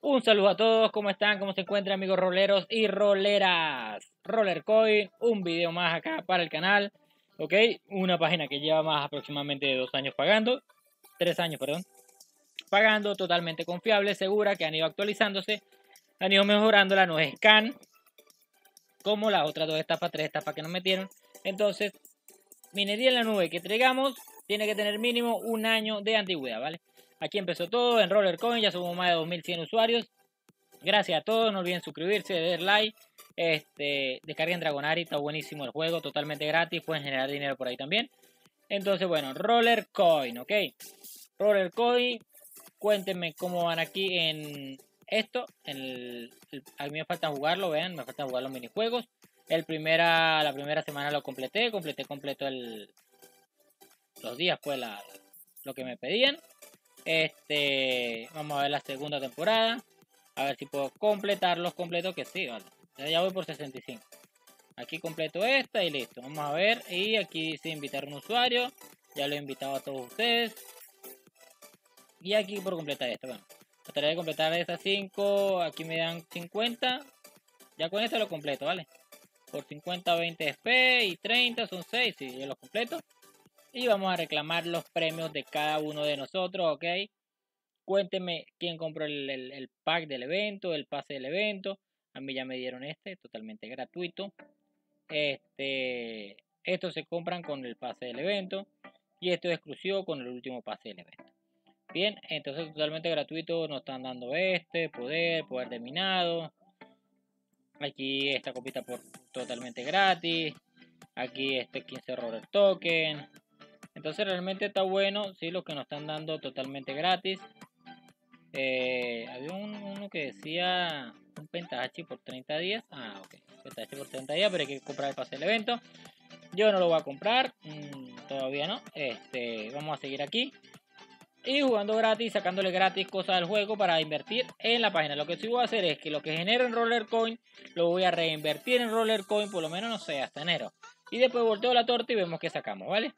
Un saludo a todos, ¿cómo están? ¿Cómo se encuentran amigos roleros y roleras? Rollercoin, un video más acá para el canal, ¿ok? Una página que lleva más aproximadamente dos años pagando, tres años, perdón, pagando, totalmente confiable, segura, que han ido actualizándose, han ido mejorando, la es scan, como las otras dos estafas, tres estafas que nos metieron. Entonces, minería en la nube que entregamos tiene que tener mínimo un año de antigüedad, ¿vale? Aquí empezó todo en Rollercoin, ya somos más de 2100 usuarios. Gracias a todos, no olviden suscribirse, dar like, este, descarguen Dragonari, está buenísimo el juego, totalmente gratis, pueden generar dinero por ahí también. Entonces, bueno, Rollercoin, ¿ok? Rollercoin, cuéntenme cómo van aquí en esto. A mí me falta jugarlo, vean, me falta jugar los minijuegos. El primera, la primera semana lo completé, completé completo el, los días, pues lo que me pedían. Este, vamos a ver la segunda temporada. A ver si puedo completarlos completos, que sí, vale. Ya voy por 65. Aquí completo esta y listo. Vamos a ver. Y aquí dice invitar un usuario. Ya lo he invitado a todos ustedes. Y aquí por completar esto. Bueno, trataré de completar estas 5. Aquí me dan 50. Ya con esto lo completo, ¿vale? Por 50, 20 SP y 30 son 6. Si yo lo completo y vamos a reclamar los premios de cada uno de nosotros, ¿ok? Cuéntenme quién compró el, pack del evento, el pase del evento. A mí ya me dieron este, totalmente gratuito. Este, estos se compran con el pase del evento y esto es exclusivo con el último pase del evento. Bien, entonces totalmente gratuito nos están dando este, poder, poder de minado. Aquí esta copita por totalmente gratis. Aquí este 15 roller token. Entonces realmente está bueno, sí, lo que nos están dando totalmente gratis. Eh, había uno que decía un pentahachi por 30 días. Ah, ok. Pentahachi por 30 días, pero hay que comprar el pase del evento. Yo no lo voy a comprar, mm, todavía no. Este, vamos a seguir aquí. Y jugando gratis, sacándole gratis cosas del juego para invertir en la página. Lo que sí voy a hacer es que lo que genero en Rollercoin lo voy a reinvertir en Rollercoin por lo menos, no sé, hasta enero. Y después volteo la torta y vemos qué sacamos, ¿vale?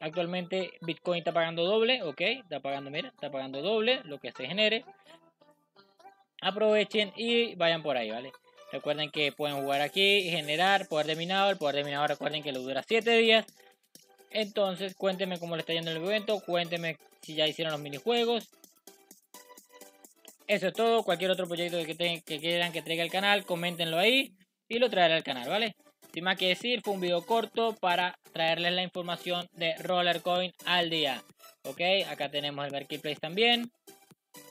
Actualmente Bitcoin está pagando doble, ok, está pagando, mira, está pagando doble lo que se genere. Aprovechen y vayan por ahí, ¿vale? Recuerden que pueden jugar aquí, generar poder de minado. El poder de minado recuerden que lo dura 7 días. Entonces, cuéntenme cómo le está yendo el evento. Cuéntenme si ya hicieron los minijuegos. Eso es todo. Cualquier otro proyecto que, que quieran que traiga el canal, coméntenlo ahí y lo traeré al canal, ¿vale? Sin más que decir, fue un video corto para traerles la información de Rollercoin al día. Ok, acá tenemos el Marketplace también.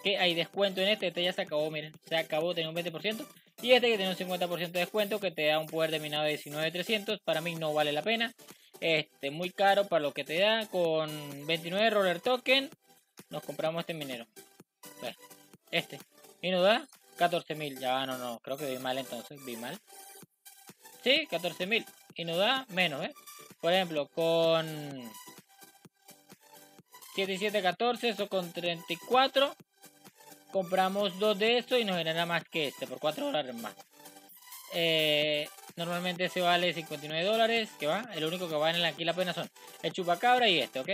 Que hay descuento en este, este ya se acabó, miren, se acabó, tenía un 20%. Y este que tiene un 50% de descuento que te da un poder de minado de 19.300. Para mí no vale la pena. Este, muy caro para lo que te da. Con 29 Roller Token nos compramos este minero. Este. Y nos da 14.000. Ya no, no, creo que vi mal entonces, vi mal. Sí, 14.000. Y nos da menos, ¿eh? Por ejemplo, con 7714, eso con 34. Compramos dos de estos y nos genera más que este, por 4 dólares más. Eh, normalmente se vale 59 dólares, que va. El único que vale aquí la pena son el chupacabra y este, ¿ok?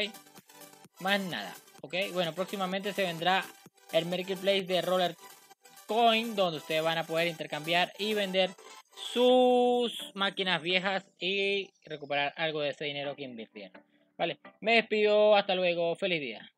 Más nada, ¿ok? Bueno, próximamente se vendrá el marketplace de Roller Coin, donde ustedes van a poder intercambiar y vender sus máquinas viejas y recuperar algo de ese dinero que invirtieron. Vale, me despido, hasta luego, feliz día.